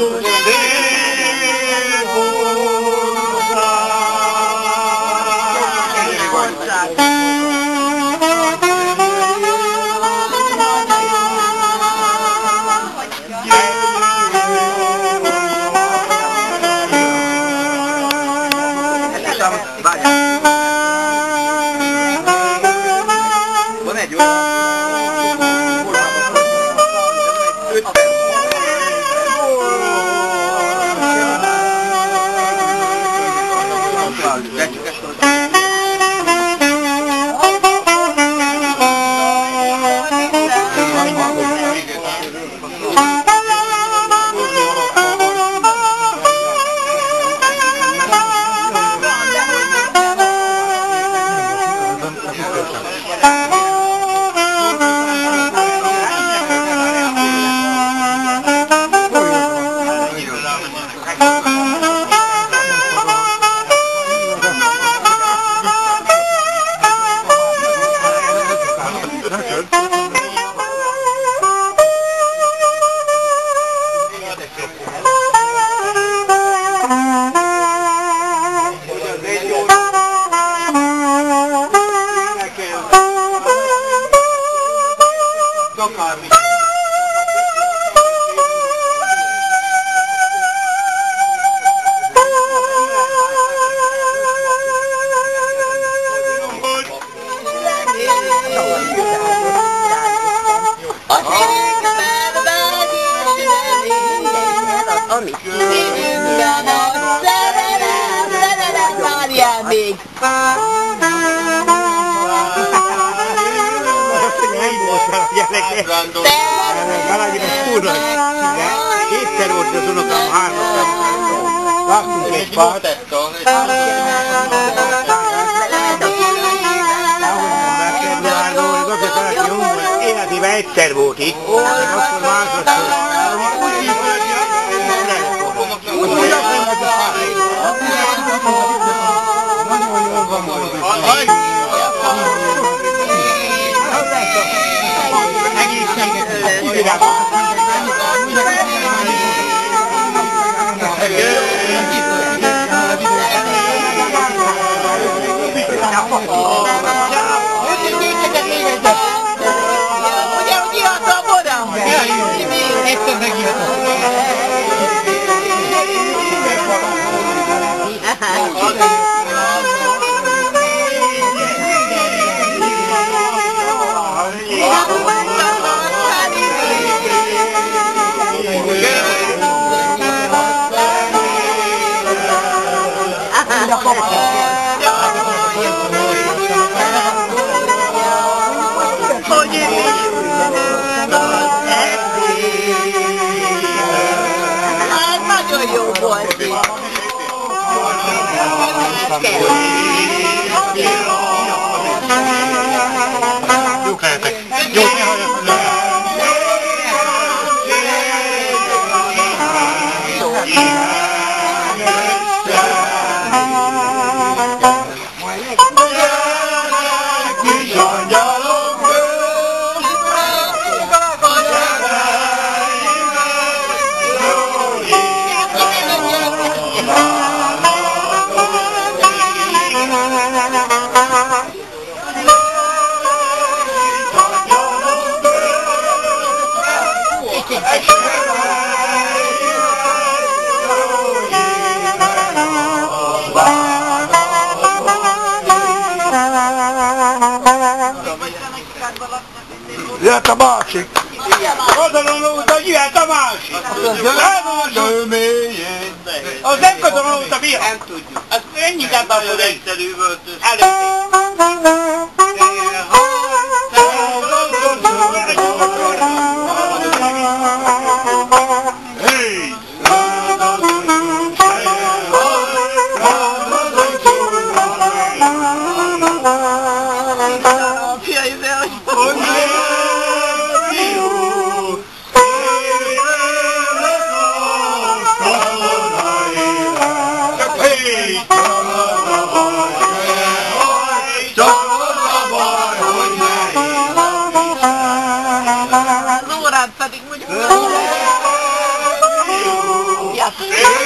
Van De csak ezt a... Ami még! Kétszer volt az unokám, hármat Vágtunk egy volt, életében egyszer volt itt, akkor másodszor. Ugye, ugye a Egyszer megírtam. Hát kell. Másik. Elmondom. Az nem kazanolóta, mi? Nem tudjuk. Az ennyit ebben az egyszerű volt. Hey! Yeah.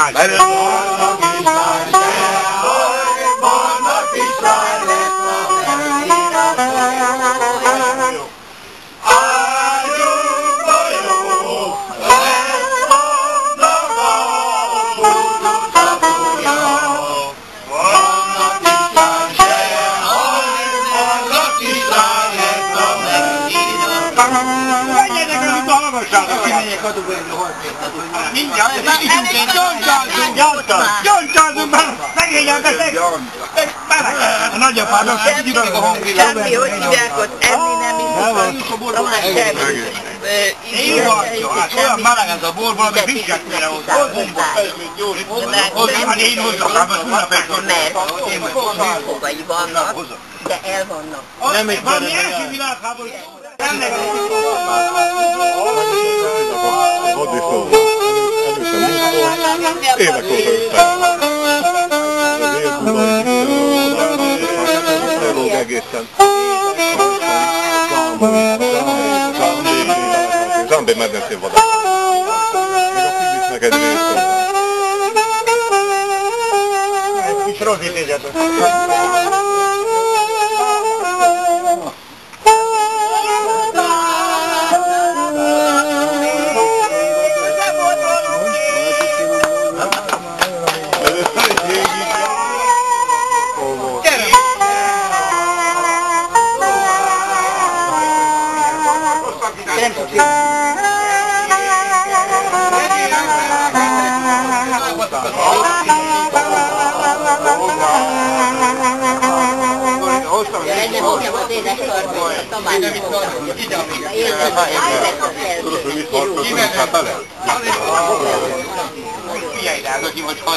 Annak is hallgassátok! Mindjárt, időnként gyoncsáltunk, gyoncsáltunk, mert szegényen beszek! A nagyapának segítik a hangvilág. Semmi, hogy hívják ott, enni nem iszunk, Tamás semmi. Én vagyok, hát olyan meleg ez a bor, valami vizsgát kéne hozzá. Hozzá, hát én hozzak, hát most ünnepelkor. Mert műfogai vannak, de el vannak. Nem egy Valami első világháború. Ennek Addig szó. Előtte múltkor, évek óta jöttem. Az élbúlai lóg egészen. Zambé medencén vadák. Még a Fibisnek egy része. kis rossz idézetet. Édes tartót, a Tamás. Tudod, hogy mit harcosunk hát bele? Figyelj rá, aki most ha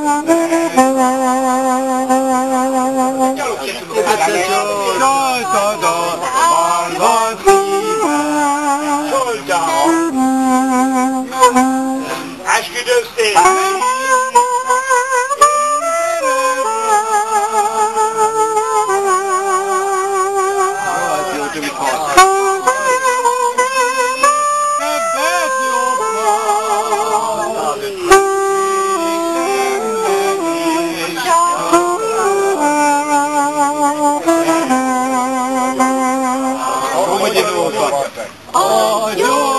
Oh, Hogy én voltam?